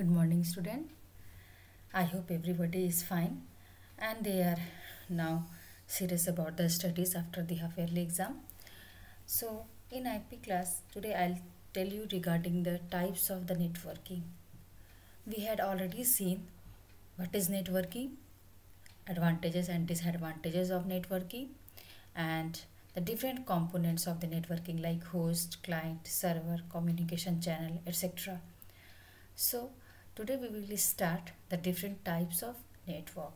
Good morning, student. I hope everybody is fine and they are now serious about the studies after the half yearly exam. So, in IP class, today I'll tell you regarding the types of the networking. We had already seen what is networking, advantages and disadvantages of networking, and the different components of the networking like host, client, server, communication channel, etc. So, today we will start the different types of network.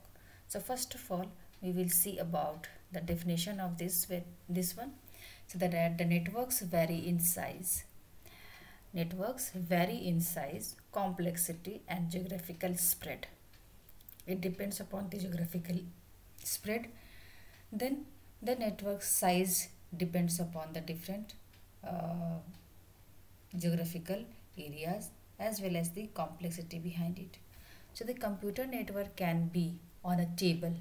So, first of all, we will see about the definition of this this one. So, that the networks vary in size. Networks vary in size, complexity, and geographical spread. It depends upon the geographical spread. Then the network size depends upon the different uh, geographical areas as well as the complexity behind it. So the computer network can be on a table.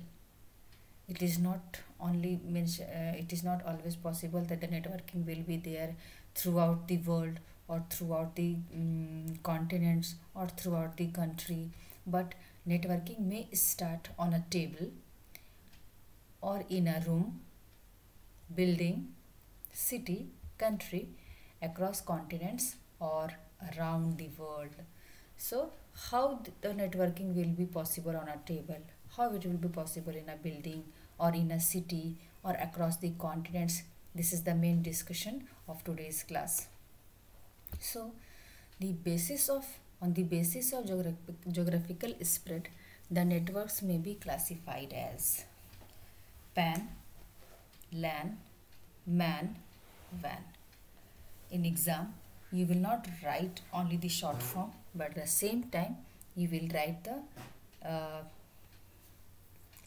It is not only means uh, it is not always possible that the networking will be there throughout the world or throughout the um, continents or throughout the country but networking may start on a table or in a room building city country across continents or around the world. So how the networking will be possible on a table? How it will be possible in a building or in a city or across the continents? This is the main discussion of today's class. So the basis of on the basis of geographic, geographical spread the networks may be classified as pan lan man WAN. In exam you will not write only the short form but at the same time you will write the uh,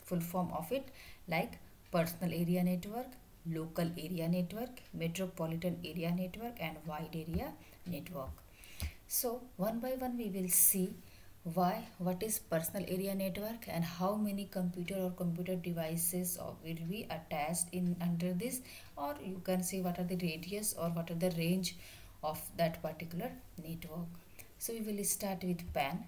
full form of it like personal area network local area network metropolitan area network and wide area network. So one by one we will see why what is personal area network and how many computer or computer devices will be attached in under this or you can see what are the radius or what are the range of that particular network. So we will start with PAN.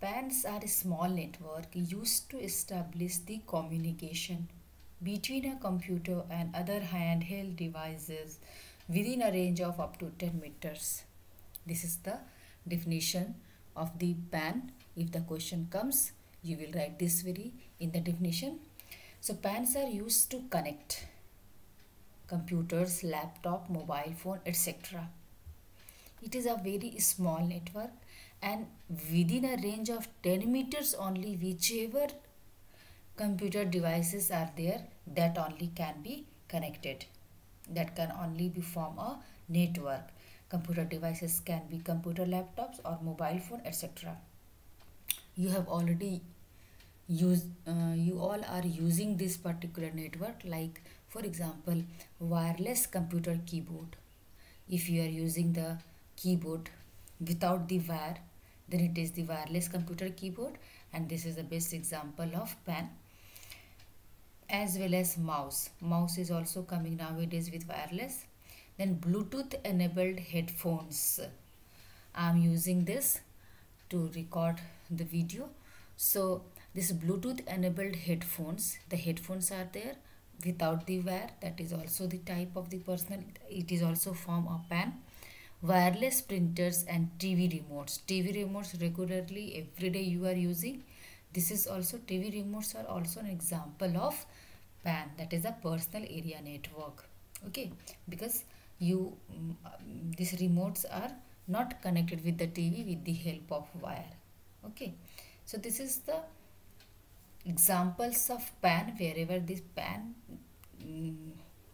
PANs are a small network used to establish the communication between a computer and other handheld devices within a range of up to 10 meters. This is the definition of the PAN. If the question comes, you will write this very in the definition. So PANs are used to connect computers, laptop, mobile phone, etc. It is a very small network and within a range of 10 meters only whichever computer devices are there that only can be connected. That can only be form a network. Computer devices can be computer laptops or mobile phone etc you have already used uh, you all are using this particular network like for example wireless computer keyboard. If you are using the keyboard without the wire then it is the wireless computer keyboard and this is the best example of pan as well as mouse. Mouse is also coming nowadays with wireless. Then bluetooth enabled headphones. I'm using this to record the video. So this bluetooth enabled headphones the headphones are there without the wire that is also the type of the personal it is also form of pan wireless printers and tv remotes. Tv remotes regularly every day you are using. This is also tv remotes are also an example of pan that is a personal area network. Okay? Because you um, these remotes are not connected with the tv with the help of wire. Okay? So this is the examples of pan wherever this pan um,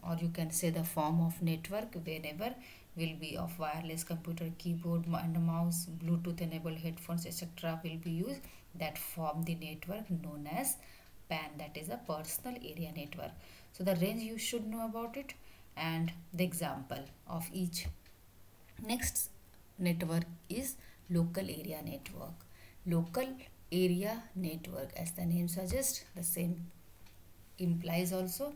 or you can say the form of network whenever will be of wireless computer keyboard and mouse bluetooth enabled headphones etc will be used that form the network known as pan that is a personal area network. So the range you should know about it and the example of each. Next network is local area network. Local area network. As the name suggests the same implies also.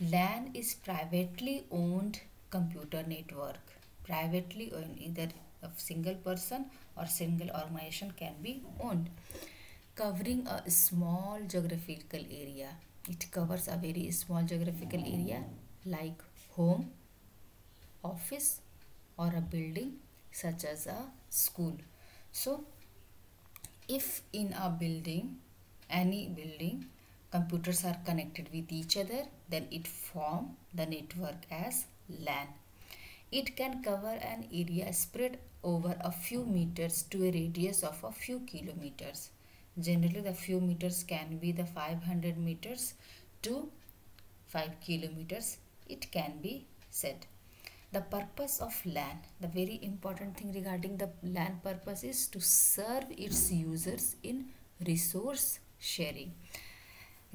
LAN is privately owned computer network. Privately owned either a single person or single organization can be owned. Covering a small geographical area. It covers a very small geographical area like home office or a building such as a school. So if in a building any building computers are connected with each other then it form the network as LAN. It can cover an area spread over a few meters to a radius of a few kilometers. Generally the few meters can be the 500 meters to 5 kilometers it can be said. The purpose of LAN, the very important thing regarding the LAN purpose is to serve its users in resource sharing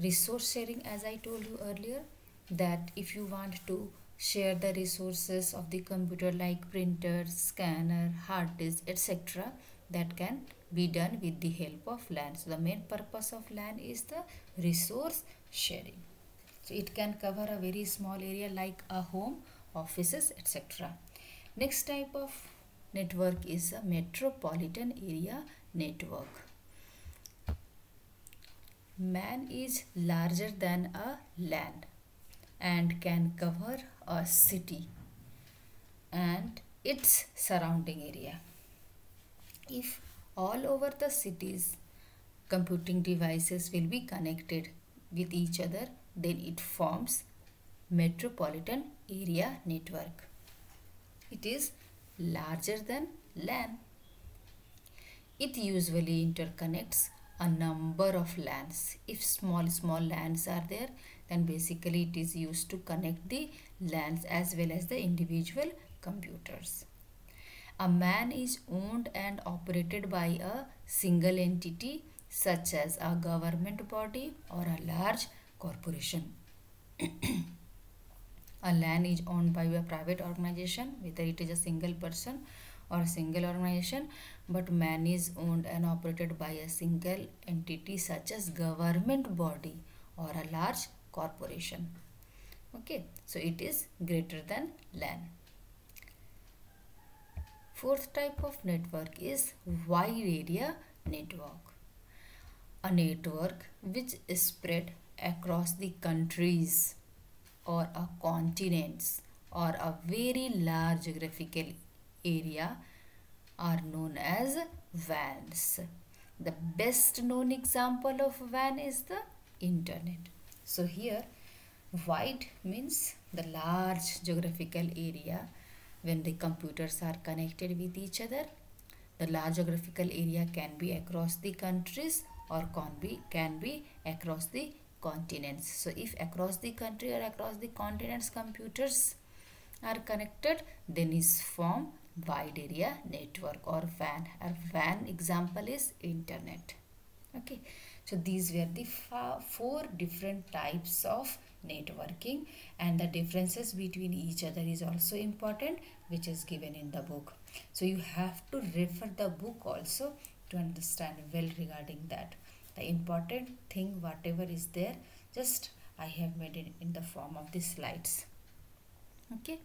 resource sharing as i told you earlier that if you want to share the resources of the computer like printer scanner hard disk etc that can be done with the help of LAN. So the main purpose of LAN is the resource sharing. So it can cover a very small area like a home, offices, etc. Next type of network is a metropolitan area network man is larger than a LAN and can cover a city and its surrounding area. If all over the cities computing devices will be connected with each other then it forms metropolitan area network. It is larger than LAN. It usually interconnects a number of LANs. If small small LANs are there then basically it is used to connect the LANs as well as the individual computers. A MAN is owned and operated by a single entity such as a government body or a large corporation. a LAN is owned by a private organization whether it is a single person or a single organization but man is owned and operated by a single entity such as government body or a large corporation. Okay so it is greater than LAN fourth type of network is wide area network. A network which is spread across the countries or a continents or a very large geographical area are known as WANs. The best known example of WAN is the internet. So here wide means the large geographical area when the computers are connected with each other. The large geographical area can be across the countries or can be, can be across the continents. So if across the country or across the continents computers are connected then is formed wide area network or WAN. Our WAN example is internet. Okay. So these were the four different types of networking and the differences between each other is also important which is given in the book. So you have to refer the book also to understand well regarding that. The important thing whatever is there just I have made it in the form of the slides. Okay.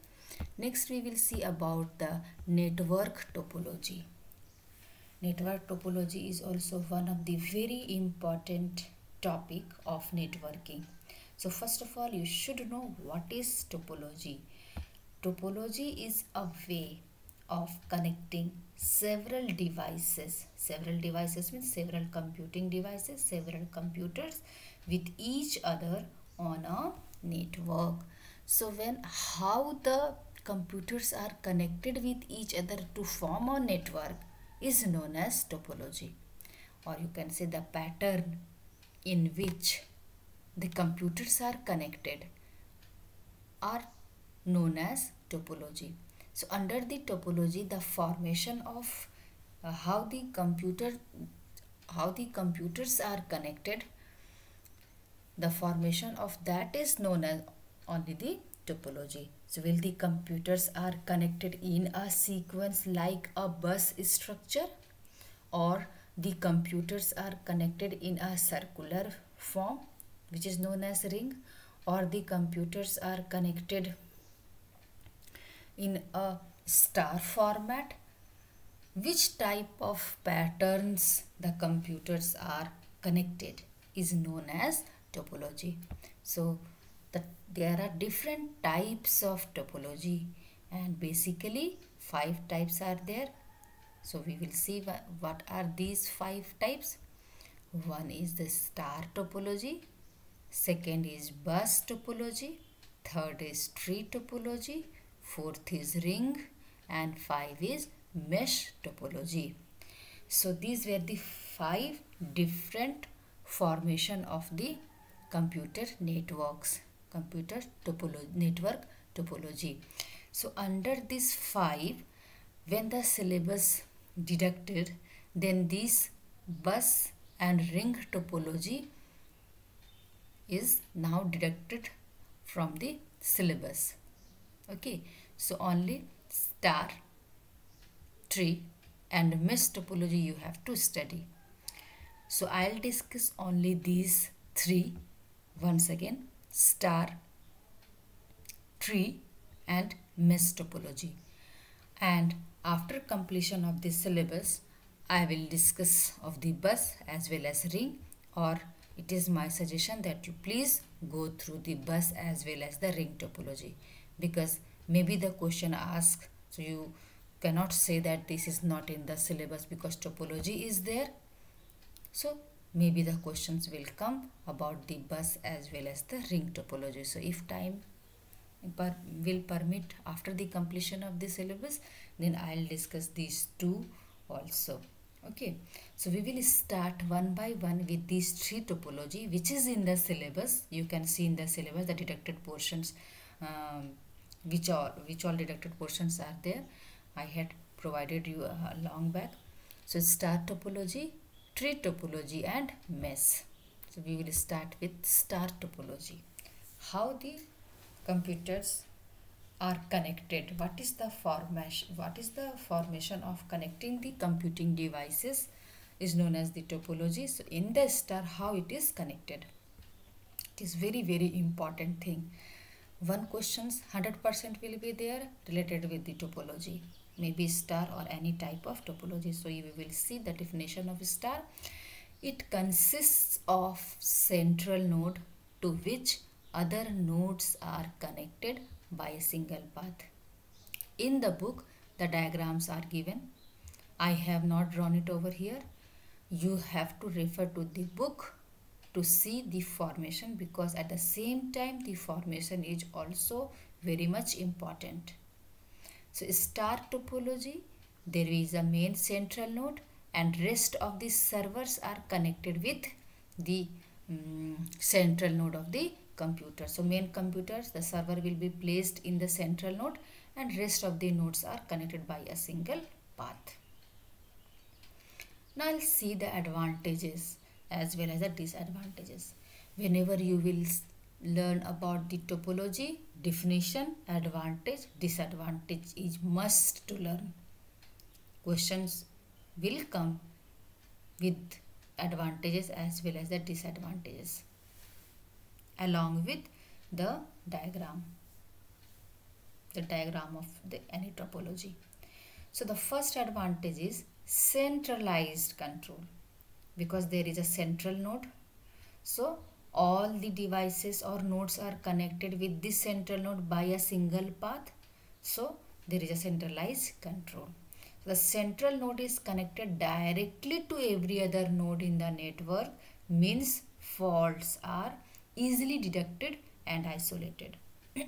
Next we will see about the network topology. Network topology is also one of the very important topic of networking. So first of all you should know what is topology. Topology is a way of connecting several devices. Several devices means several computing devices, several computers with each other on a network so when how the computers are connected with each other to form a network is known as topology or you can say the pattern in which the computers are connected are known as topology. So under the topology the formation of uh, how the computer how the computers are connected the formation of that is known as only the topology. So will the computers are connected in a sequence like a bus structure or the computers are connected in a circular form which is known as ring or the computers are connected in a star format which type of patterns the computers are connected is known as topology. So the, there are different types of topology and basically five types are there. So we will see what are these five types. One is the star topology, second is bus topology, third is tree topology, fourth is ring and five is mesh topology. So these were the five different formation of the computer networks, computer topology, network topology. So under these five, when the syllabus deducted, then this bus and ring topology is now deducted from the syllabus. Okay, so only star tree and mesh topology you have to study. So I'll discuss only these three once again star, tree and mesh topology. And after completion of this syllabus, I will discuss of the bus as well as ring or it is my suggestion that you please go through the bus as well as the ring topology because maybe the question asked so you cannot say that this is not in the syllabus because topology is there. So maybe the questions will come about the bus as well as the ring topology. So if time per will permit after the completion of the syllabus then i'll discuss these two also. Okay. So we will start one by one with these three topology which is in the syllabus. You can see in the syllabus the deducted portions um, which are which all deducted portions are there I had provided you a long back. So star topology, tree topology and mesh. So we will start with star topology. How the computers are connected. What is the formation? What is the formation of connecting the computing devices is known as the topology. So in the star, how it is connected. It is very very important thing. One questions 100% will be there related with the topology. Maybe star or any type of topology so we will see the definition of star. It consists of central node to which other nodes are connected by a single path. In the book the diagrams are given. I have not drawn it over here. You have to refer to the book to see the formation because at the same time the formation is also very much important so star topology, there is a main central node and rest of the servers are connected with the um, central node of the computer. So main computers, the server will be placed in the central node and rest of the nodes are connected by a single path. Now I'll see the advantages as well as the disadvantages. Whenever you will learn about the topology, definition, advantage, disadvantage is must to learn. Questions will come with advantages as well as the disadvantages along with the diagram the diagram of the any topology so the first advantage is centralized control because there is a central node. So all the devices or nodes are connected with this central node by a single path. So there is a centralized control. The central node is connected directly to every other node in the network means faults are easily detected and isolated.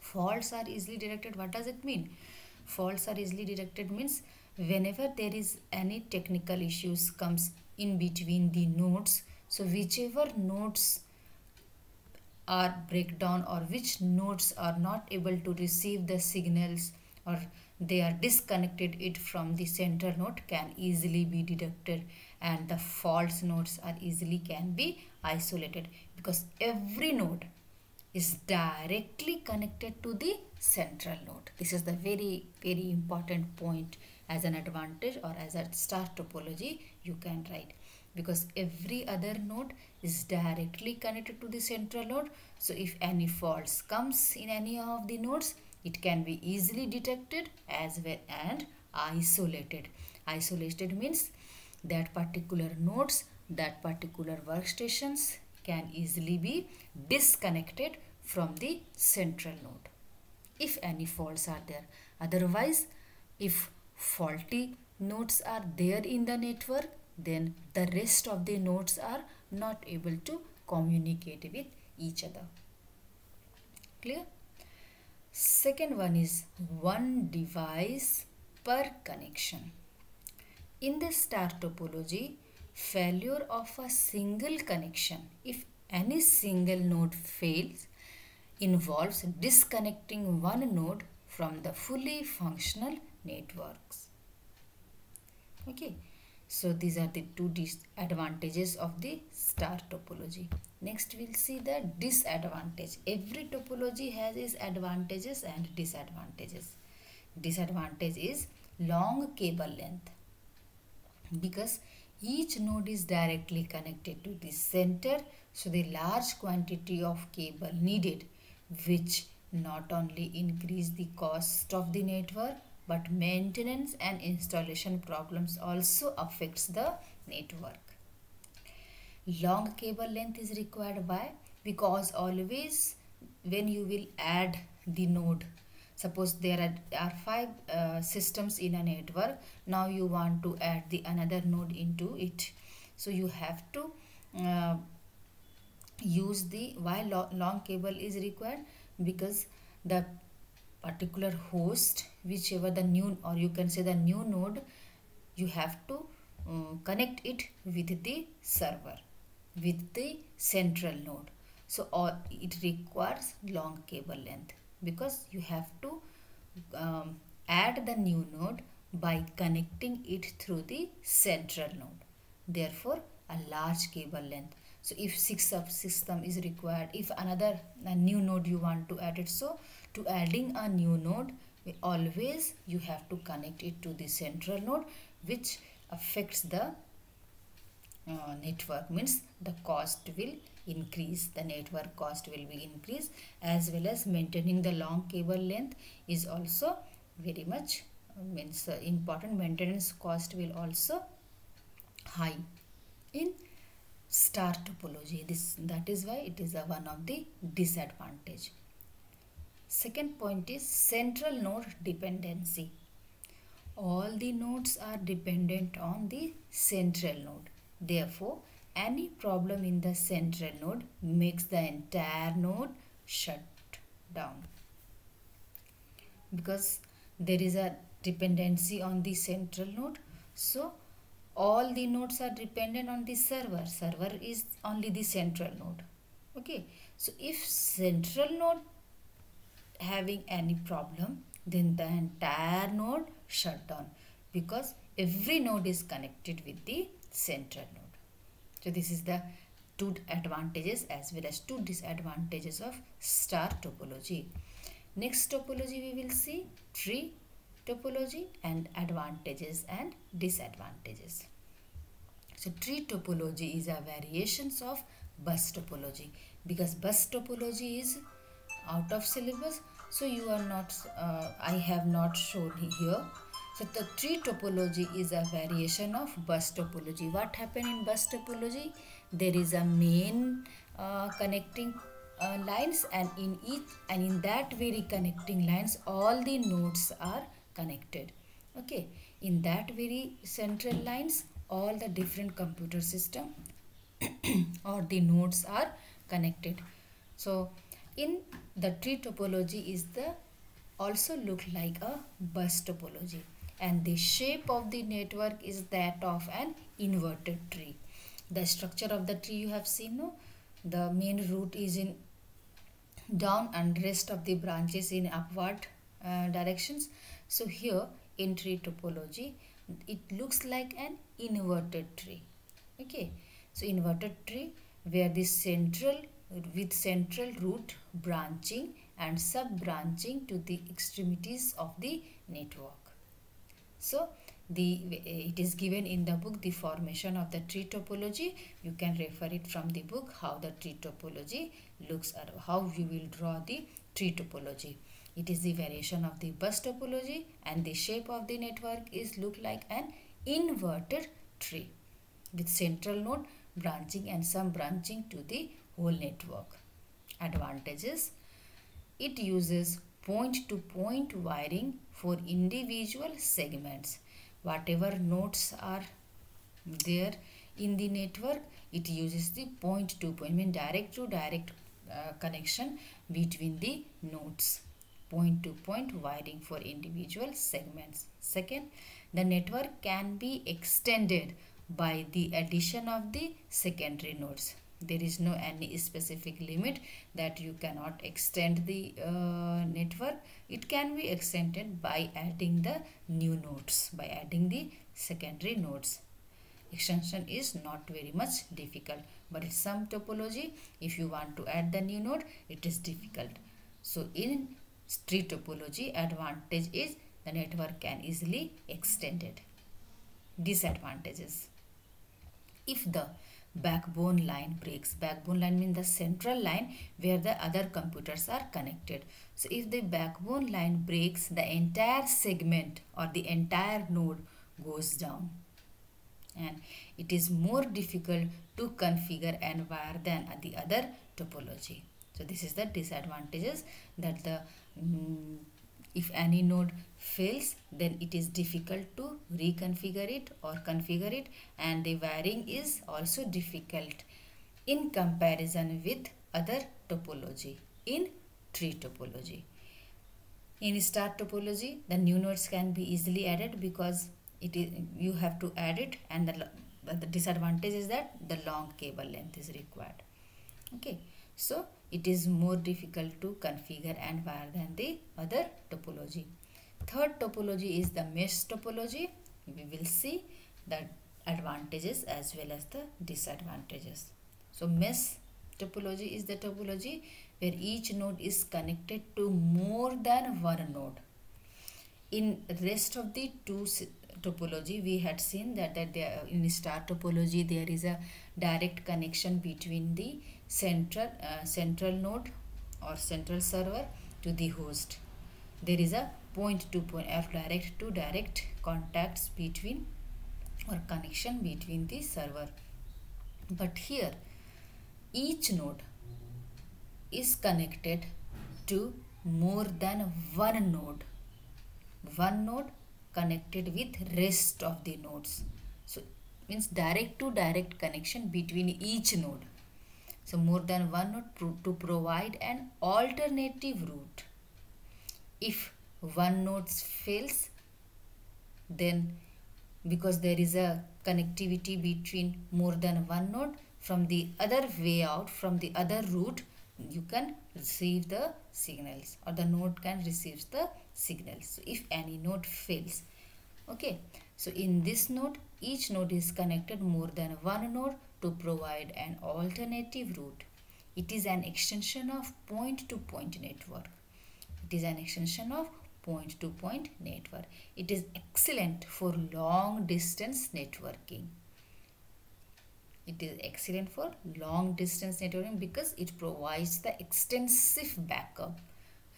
Faults are easily detected. What does it mean? Faults are easily detected means whenever there is any technical issues comes in between the nodes so whichever nodes are breakdown or which nodes are not able to receive the signals or they are disconnected it from the center node can easily be deducted and the false nodes are easily can be isolated because every node is directly connected to the central node. This is the very very important point as an advantage or as a star topology you can write. Because every other node is directly connected to the central node. So if any faults comes in any of the nodes, it can be easily detected as well and isolated. Isolated means that particular nodes that particular workstations can easily be disconnected from the central node if any faults are there. Otherwise if faulty nodes are there in the network then the rest of the nodes are not able to communicate with each other. Clear? Second one is one device per connection. In the star topology failure of a single connection if any single node fails involves disconnecting one node from the fully functional networks. Okay. So these are the two disadvantages of the star topology. Next we'll see the disadvantage. Every topology has its advantages and disadvantages. Disadvantage is long cable length because each node is directly connected to the center so the large quantity of cable needed which not only increase the cost of the network but maintenance and installation problems also affects the network. Long cable length is required. By because always when you will add the node suppose there are, are five uh, systems in a network now you want to add the another node into it. So you have to uh, use the why lo long cable is required? Because the particular host whichever the new or you can say the new node you have to um, connect it with the server with the central node. So or it requires long cable length because you have to um, add the new node by connecting it through the central node. Therefore a large cable length. So if six sub system is required if another new node you want to add it so to adding a new node always you have to connect it to the central node which affects the uh, network. Means the cost will increase the network cost will be increased as well as maintaining the long cable length is also very much means uh, important. Maintenance cost will also high in star topology. This that is why it is a one of the disadvantage second point is central node dependency. All the nodes are dependent on the central node. Therefore any problem in the central node makes the entire node shut down. Because there is a dependency on the central node so all the nodes are dependent on the server. Server is only the central node. Okay. So if central node having any problem then the entire node shut down because every node is connected with the central node so this is the two advantages as well as two disadvantages of star topology next topology we will see tree topology and advantages and disadvantages. So tree topology is a variations of bus topology because bus topology is out of syllabus so you are not uh, I have not shown here. So the tree topology is a variation of bus topology. What happened in bus topology? There is a main uh, connecting uh, lines and in each and in that very connecting lines all the nodes are connected. Okay. In that very central lines all the different computer system or the nodes are connected. So in the tree topology is the also look like a bus topology and the shape of the network is that of an inverted tree the structure of the tree you have seen no the main root is in down and rest of the branches in upward uh, directions so here in tree topology, it looks like an inverted tree. Okay. So inverted tree where the central with central root branching and sub branching to the extremities of the network. So the eh, it is given in the book the formation of the tree topology you can refer it from the book how the tree topology looks or how you will draw the tree topology it is the variation of the bus topology and the shape of the network is look like an inverted tree with central node branching and some branching to the whole network. Advantages It uses point to point wiring for individual segments. Whatever nodes are there in the network, it uses the point to point, mean direct to direct uh, connection between the nodes point to point wiring for individual segments. Second, the network can be extended by the addition of the secondary nodes there is no any specific limit that you cannot extend the uh, network. It can be extended by adding the new nodes by adding the secondary nodes. Extension is not very much difficult but in some topology. If you want to add the new node it is difficult. So in tree topology advantage is the network can easily extended. Disadvantages. If the backbone line breaks. Backbone line means the central line where the other computers are connected. So if the backbone line breaks the entire segment or the entire node goes down. And it is more difficult to configure and wire than the other topology. So this is the disadvantages that the um, if any node fails then it is difficult to reconfigure it or configure it and the wiring is also difficult in comparison with other topology in tree topology. In star topology the new nodes can be easily added because it is you have to add it and the, the disadvantage is that the long cable length is required. Okay so it is more difficult to configure and wire than the other topology. Third topology is the mesh topology. We will see the advantages as well as the disadvantages. So mesh topology is the topology where each node is connected to more than one node. In rest of the two topology we had seen that, that there, in star topology there is a direct connection between the central uh, central node or central server to the host. There is a point to point or direct to direct contacts between or connection between the server. But here each node is connected to more than one node. One node connected with rest of the nodes so means direct to direct connection between each node so more than one node pro to provide an alternative route. If one node fails, then because there is a connectivity between more than one node from the other way out from the other route you can receive the signals or the node can receive the signals so if any node fails okay so in this node each node is connected more than one node to provide an alternative route. It is an extension of point-to-point -point network. It is an extension of point-to-point -point network. It is excellent for long distance networking. It is excellent for long distance networking because it provides the extensive backup,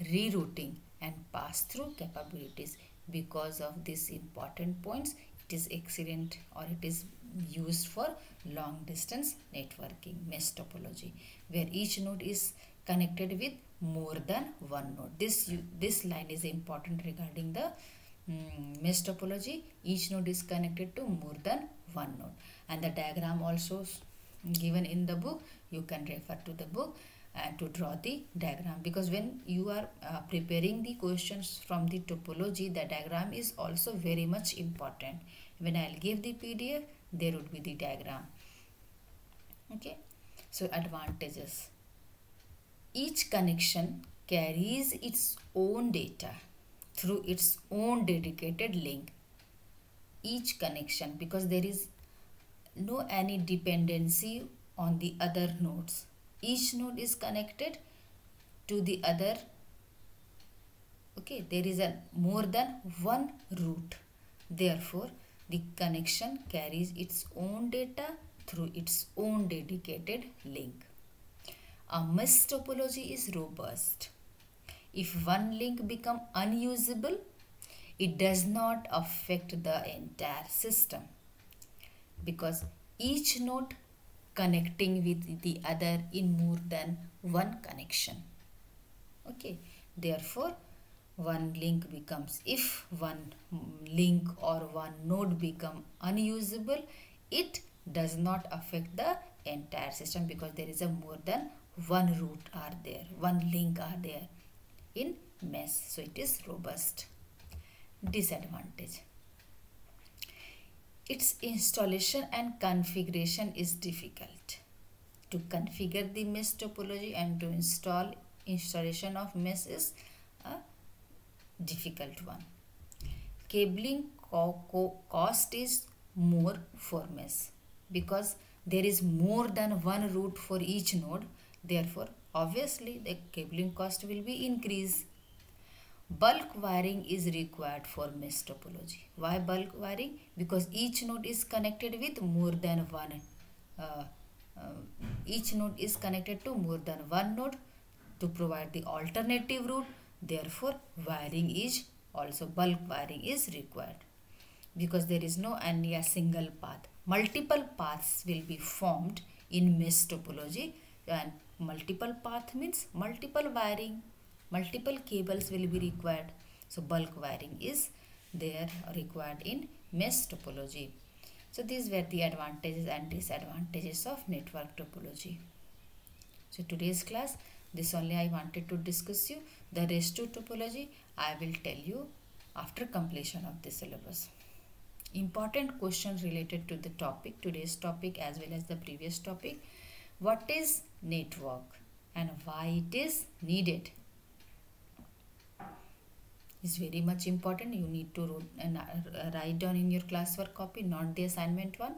rerouting and pass-through capabilities. Because of these important points, it is excellent or it is used for long distance networking. Mesh topology where each node is connected with more than one node. This this line is important regarding the um, mesh topology. Each node is connected to more than one node and the diagram also given in the book you can refer to the book and to draw the diagram. Because when you are uh, preparing the questions from the topology the diagram is also very much important. When i'll give the pdf there would be the diagram. Okay? So advantages. Each connection carries its own data through its own dedicated link each connection because there is no any dependency on the other nodes each node is connected to the other okay there is a more than one route therefore the connection carries its own data through its own dedicated link. A mesh topology is robust. if one link become unusable, it does not affect the entire system because each node connecting with the other in more than one connection. Okay, therefore one link becomes if one link or one node become unusable it does not affect the entire system because there is a more than one route are there one link are there in mesh so it is robust disadvantage. Its installation and configuration is difficult. To configure the mesh topology and to install installation of mesh is a difficult one. Cabling co co cost is more for mesh. Because there is more than one route for each node therefore obviously the cabling cost will be increased bulk wiring is required for mesh topology. Why bulk wiring? Because each node is connected with more than one uh, uh, each node is connected to more than one node to provide the alternative route. Therefore wiring is also bulk wiring is required. Because there is no only a single path. Multiple paths will be formed in mesh topology. And multiple path means multiple wiring multiple cables will be required. So bulk wiring is there required in mesh topology. So these were the advantages and disadvantages of network topology. So today's class this only i wanted to discuss you. The rest to topology i will tell you after completion of the syllabus. Important questions related to the topic today's topic as well as the previous topic. What is network and why it is needed is very much important. You need to uh, write down in your classwork copy not the assignment one.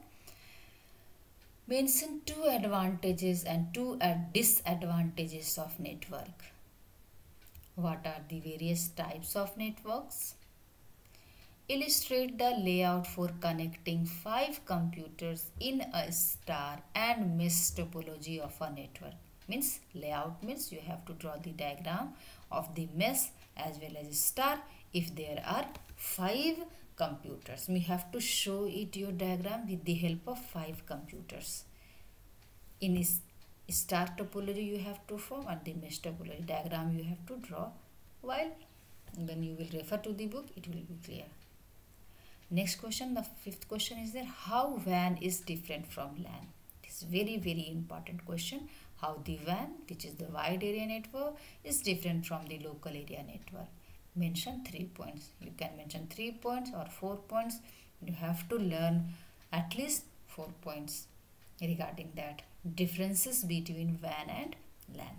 Mention two advantages and two disadvantages of network. What are the various types of networks? Illustrate the layout for connecting five computers in a star and mesh topology of a network. Means layout means you have to draw the diagram of the mesh as well as star if there are five computers. We have to show it your diagram with the help of five computers. In star topology you have to form and the mesh topology diagram you have to draw while then you will refer to the book it will be clear. Next question, the fifth question is there how WAN is different from LAN? This very very important question. How the WAN, which is the wide area network, is different from the local area network. Mention three points. You can mention three points or four points. You have to learn at least four points regarding that differences between WAN and LAN.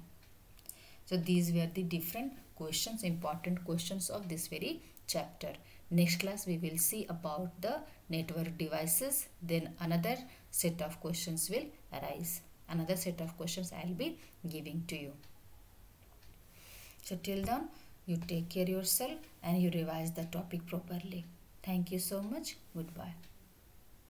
So these were the different questions, important questions of this very chapter. Next class we will see about the network devices. Then another set of questions will arise. Another set of questions I will be giving to you. So till then you take care yourself and you revise the topic properly. Thank you so much. Goodbye.